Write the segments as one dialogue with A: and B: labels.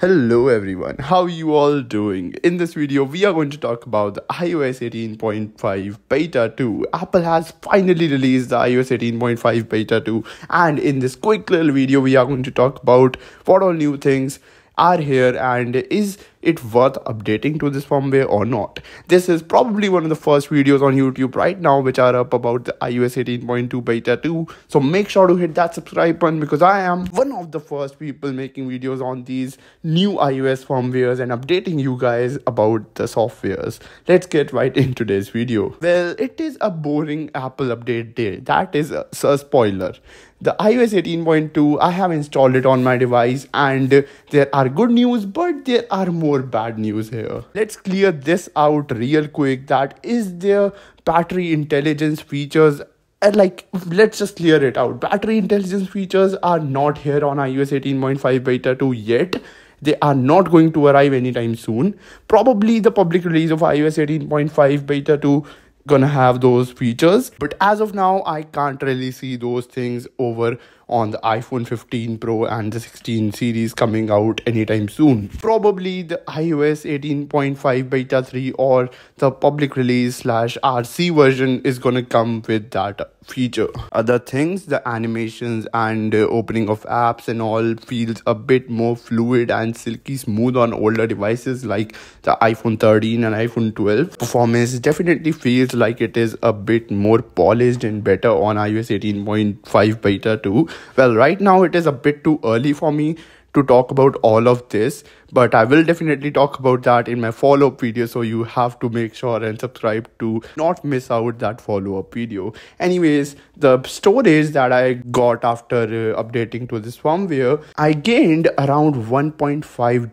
A: Hello everyone, how are you all doing? In this video, we are going to talk about the iOS 18.5 Beta 2. Apple has finally released the iOS 18.5 Beta 2 and in this quick little video, we are going to talk about what all new things are here and is it worth updating to this firmware or not. This is probably one of the first videos on youtube right now which are up about the ios 18.2 beta 2 so make sure to hit that subscribe button because i am one of the first people making videos on these new ios firmwares and updating you guys about the softwares. Let's get right into this video. Well it is a boring apple update day. That is a, a spoiler. The iOS 18.2 I have installed it on my device and there are good news but there are more more bad news here. Let's clear this out real quick. That is there battery intelligence features and like let's just clear it out battery intelligence features are not here on ios 18.5 beta 2 yet they are not going to arrive anytime soon probably the public release of ios 18.5 beta 2 gonna have those features but as of now i can't really see those things over on the iphone 15 pro and the 16 series coming out anytime soon. Probably the ios 18.5 beta 3 or the public release slash rc version is gonna come with that feature. Other things the animations and uh, opening of apps and all feels a bit more fluid and silky smooth on older devices like the iphone 13 and iphone 12 performance definitely feels like it is a bit more polished and better on ios 18.5 beta 2 well right now it is a bit too early for me to talk about all of this but i will definitely talk about that in my follow-up video so you have to make sure and subscribe to not miss out that follow-up video. Anyways the storage that i got after uh, updating to this firmware i gained around 1.5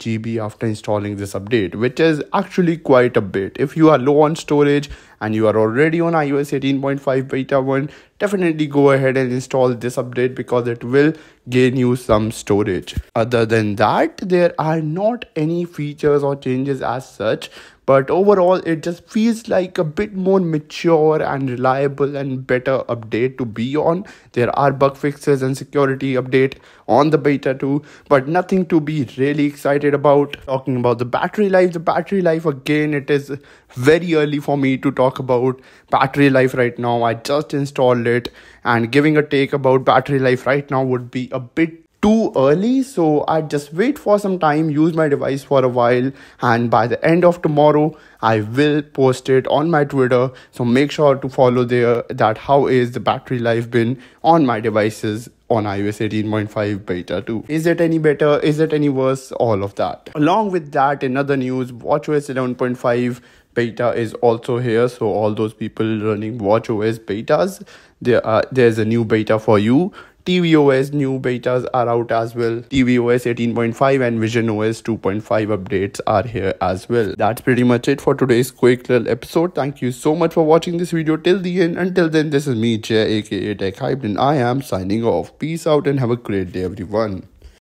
A: gb after installing this update which is actually quite a bit. If you are low on storage and you are already on iOS 18.5 beta 1, definitely go ahead and install this update because it will gain you some storage. Other than that, there are not any features or changes as such but overall it just feels like a bit more mature and reliable and better update to be on. There are bug fixes and security update on the beta 2 but nothing to be really excited about. Talking about the battery life the battery life again it is very early for me to talk about battery life right now. I just installed it and giving a take about battery life right now would be a bit too early so i just wait for some time use my device for a while and by the end of tomorrow i will post it on my twitter so make sure to follow there that how is the battery life been on my devices on iOS 18.5 beta 2. Is it any better? Is it any worse? All of that. Along with that, in other news, WatchOS 11.5 beta is also here. So all those people running WatchOS betas, there are there's a new beta for you tvOS new betas are out as well. tvOS 18.5 and visionOS 2.5 updates are here as well. That's pretty much it for today's quick little episode. Thank you so much for watching this video till the end. Until then, this is me, Jai, aka Tech Hyped, and I am signing off. Peace out and have a great day, everyone.